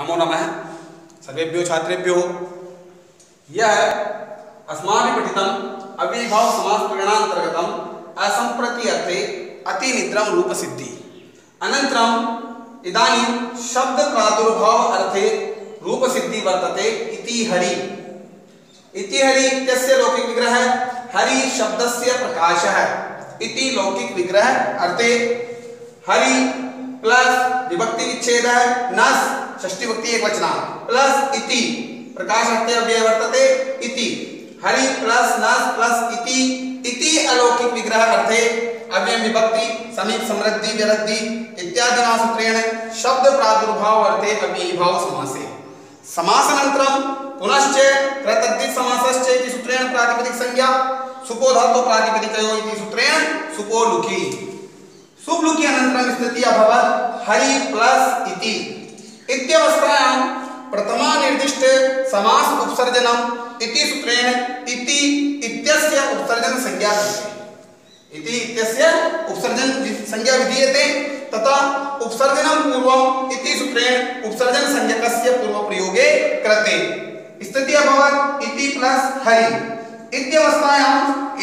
नमो नमः। सर्वेभ्यो छात्रेभ्यो। यह अस्माभिः पठितम् अविभाव समास अर्थे अतिनिद्रं रूपसिद्धि अर्थे रूपसिद्धि वर्तते इति हरि। इति हरि इत्यस्य लौकिक विग्रह हरि शब्दस्य प्रकाशः इति लौकिक विग्रह अर्थे हरि प्लस विभक्ति विच्छेद नस षष्ठी विभक्ति एक वचना। प्लस इति। प्रकाश अर्थे अव्यय वर्तते, इति। हरि प्लस नस प्लस इति। इति अलौकिक विग्रह अर्थे अव्यय विभक्ति, समीप समृद्धि, व्यरद्धि इत्यादि सूत्रेण शब्द प्रादुर्भाव अर्थे अव्ययीभाव समासे। समासानन्तरं पुनश्च कृतद्धित समासश्च इति सूत्रेण प्रातिपदिक संज्ञा सुपो धातु प्रातिपदिकयो इति सूत्रेण सुपो लुकी सुप अनन्तरं स्थितिः अभवत्। हरि प्लस इति। प्रथमा निर्दिष्ट समास उपसर्जनम् इति सूत्रेण इति इत्यस्य उपसर्जन संज्ञा इति इत्यस्य उपसर्जन संज्ञा विधीयते, तथा उपसर्जनं पूर्वम् इति सूत्रेण उपसर्जन संज्ञकस्य पूर्वप्रयोगे कृते। स्थितिः अभवत् इति प्लस हरि।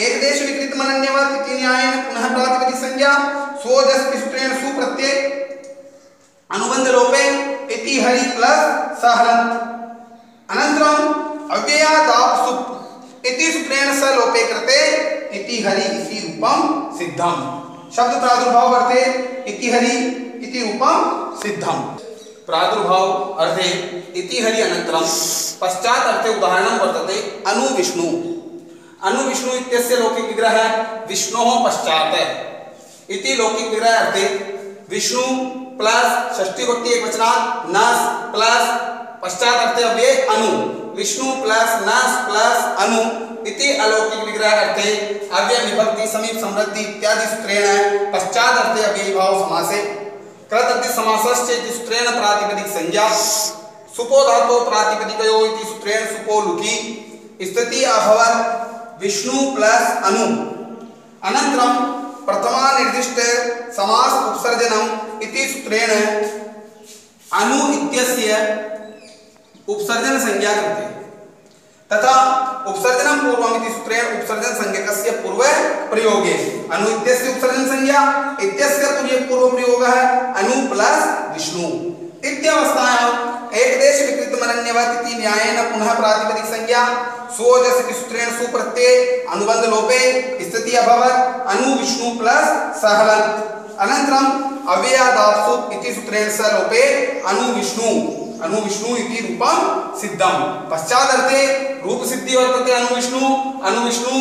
एकदेश विकृतमनन्यवत् इति न्यायेन पुनः प्रातिपदिक संज्ञा सूत्रेण सुप्रत्यय अनुबंध लोपे इति हरि प्लस सहलंत अनन्तरम् अव्ययादाप सुप इति सूत्रेण स लोपे कृते इति हरि इति रूपं सिद्धम्। शब्द प्रादुर्भाव अर्थे इति हरि इति रूपं सिद्धम्। प्रादुर्भाव अर्थे इति हरि अनन्तरं पश्चात् अर्थे उदाहरणं वर्तते अनु विष्णु। अनु विष्णु इत्यस्य लौकिक विग्रह विष्णोः पश्चात्। इति लौकिक विग्रह अर्थे विष्णु प्लस षष्ठी भक्ति एक वचना नस प्लस पश्चात अर्थे अव्यय अनु। विष्णु प्लस नस प्लस अनु इति अलौकिक विग्रह अर्थे अव्यय विभक्ति, समीप समृद्धि इत्यादि सूत्रेण पश्चात अर्थे अव्यय भाव समासे। कृत अति सूत्रेण प्रातिपदिक संज्ञा। सुपो प्रातिपदिकयो इति सूत्रेण सुपो लुकी स्थिति अभवत् विष्णु प्लस अनु। अनन्तरं प्रथमा निर्दिष्ट समास उपसर्जनम इति सूत्रेण अनु इत्यस्य उपसर्जन संज्ञा कृते तथा उपसर्जन पूर्वम् इति सूत्रेण उपसर्जन संज्ञकस्य पूर्व प्रयोगे। अनु इत्यस्य उपसर्जन संज्ञा इत्यस्य तुल्य पूर्व प्रयोगः अनु प्लस विष्णु। इत्यवस्थायाम् एकदेश विकृतमनन्यवत् इति न्यायेन पुनः प्रातिपदिक संज्ञा सोजस इति सूत्रेण सुप्रत्यय अनुबंध लोपे स्थिति अभवत्। अनु विष्णु प्लस सहलंत अनन्तरम् अव्ययादाप्सु इति सूत्रेण स लोपे अनु विष्णु अनु विष्णु इति रूपं सिद्धं पश्चादर्थे रूप सिद्धि वर्तते अनु विष्णु अनु विष्णु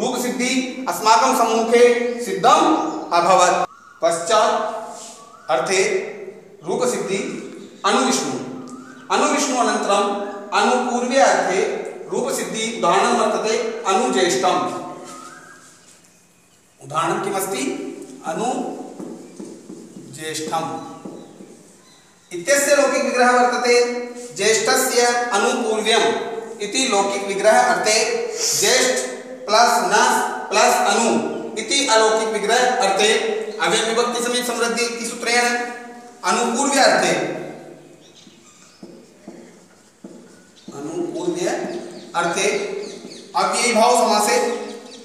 रूप सिद्धि अस्माकं सम्मुखे सिद्धम् अभवत्। पश्चात् अर्थे रूप सिद्धि अनु विष्णु अनु विष्णु अनन्तरम् अनुपूर्वे अर्थे रूप सिद्धि उदाहरणं वर्तते अनुज्येष्ठम्। उदाहरणं किमस्ति? अनु ज्येष्ठम्। इत्यस्य लौकिक विग्रह वर्तते ज्येष्ठस्य अनुपूर्व्यम् इति लौकिक विग्रह अर्थे ज्येष्ठ प्लस नस प्लस अनु इति अलौकिक विग्रह अर्थे। अव्यय विभक्ति समेत समृद्धि इति सूत्रेण अनुपूर्व्य अर्थे। अनुपूर्व्य अर्थे अव्ययी भाव समासे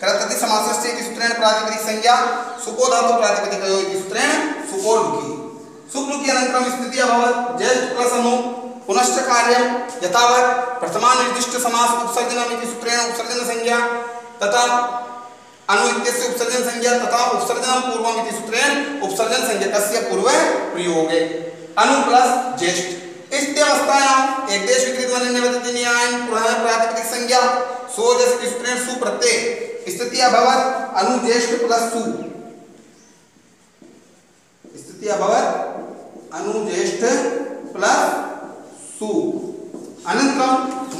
कृतति समासस्य इति सूत्रेण प्रातिपदिक संज्ञा सुपो धातु प्रातिपदिकयो इति सूत्रेण सुपो लुकी स्थितिः अभवत्। ज्येष्ठ प्लस पुनश्च कार्यं यथावत् प्रथमा निर्दिष्ट समास उपसर्जनम् इति सूत्रेण उपसर्जन संज्ञा तथा अनु इत्यस्य उपसर्जन संज्ञा तथा उपसर्जनं पूर्वम् इति सूत्रेण उपसर्जन संज्ञकस्य पूर्व प्रयोगे। अनु प्लस ज्येष्ठ। इत्यवस्थायाम् एकदेश विकृतमनन्यवदति न्यायेन पुनः प्रातिपदिक संज्ञा। सोजस इति सुप्रत्यय। स्थिति अभवत्। अनु ज्येष्ठ प्लस सु। स्थिति अभवत्? अनु ज्येष्ठ प्लस सु। अनन्तरं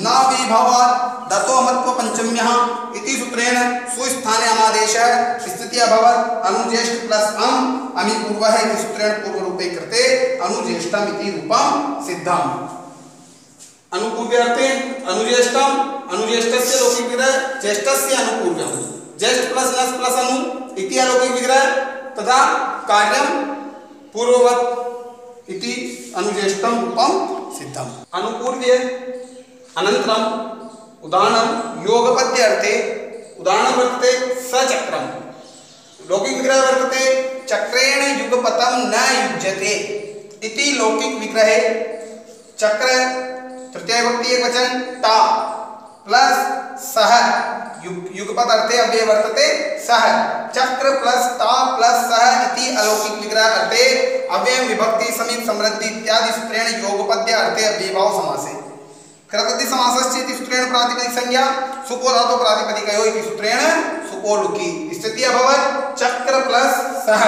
न विभवात् दतो महत्व पंचम्यः इति सूत्रेण सुस्थाने अमादेशः स्थिति अभवत्। अनु ज्येष्ठ प्लस अम् अमि पूर्वः इति सूत्रेण पूर्वरूपे कृते अनु ज्येष्ठम् इति रूपं सिद्धम्। अनुपूर्व्यर्थे अनुज्येष्ठम अनुज्येष्ठस्य लौकिक विग्रह, ज्येष्ठस्य अनुपूर्व्यम ज्येष्ठ प्लस नस प्लस अनु इति अलौकिक विग्रह तथा कार्यम पूर्ववत इति अनुजेष्टं रूपं सिद्धम्। अनुपूर्व्य अनन्तरम् उदाहरणं योगपद्य अर्थे उदाहरणं वर्तते सचक्रं लौकिकविग्रहः वर्तते चक्रेण युगपतं न युज्यते इति लौकिकविग्रहे चक्र तृतीय भक्ति एक वचन ता प्लस युग युगपद अर्थे अव्यय वर्तते सह चक्र प्लस ता प्लस सह इति अलौकिक विग्रह अर्थे अव्यय विभक्ति, समीप समृद्धि इत्यादि सूत्रेण योगपद्य अर्थे अव्ययभाव समासे। कृतति समासस्य इति सूत्रेण प्रातिपदिक संज्ञा सुको धातु प्रातिपदिकयो इति सूत्रेण सुको लुकी स्थिति अभवत्, चक्र प्लस सह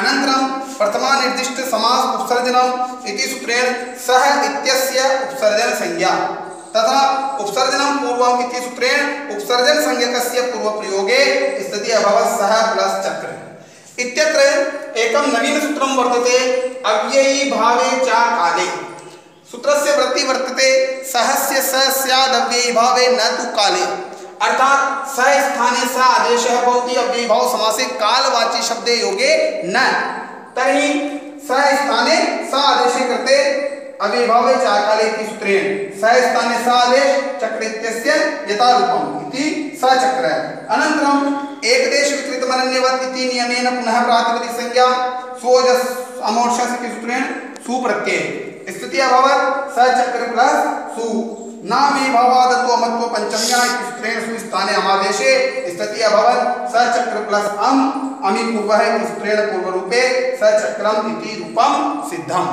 अनन्तरं प्रथमा निर्दिष्ट समास उपसर्जनम इति सूत्रेण सह इत्यस्य उपसर्जन संज्ञा तथा उपसर्जनम पूर्वम सूत्रेण उपसर्जन संज्ञकस्य पूर्व प्रयोगे स्थिति अभवत् सह प्लस चक्र इत्यत्र एकं नवीन सूत्रं वर्तते, अव्ययी भावे च काले। सूत्रस्य वृत्ति वर्तते, सहस्य स स्याद् अव्ययी भावे न तु काले। अर्थात स स्थाने स आदेश भवति, अव्ययी भाव समासे कालवाची शब्दे योगे न। तर्हि स स्थाने स आदेशे कृते अविभावे चाकाले इति सूत्रेण। स स्थाने स आदेश चक्र इत्यस्य यथा रूपम् इति स चक्र। अनन्तरम् एकदेश विकृतमनन्यवत् इति नियमेन पुनः प्रातिपदिक संज्ञा सोजस् अमोर्षस् इति सूत्रेण सुप्रत्यय। स्थिति अभवत्। स चक्र प्लस सु। नामे भवादत्व अमत्व पंचम्या इति सूत्रेण सु स्थाने अमादेशे। स्थिति अभवत्। स चक्र प्लस अम अमि पूर्वः इति सूत्रेण पूर्वरूपे स चक्रम इति रूपं सिद्धम्।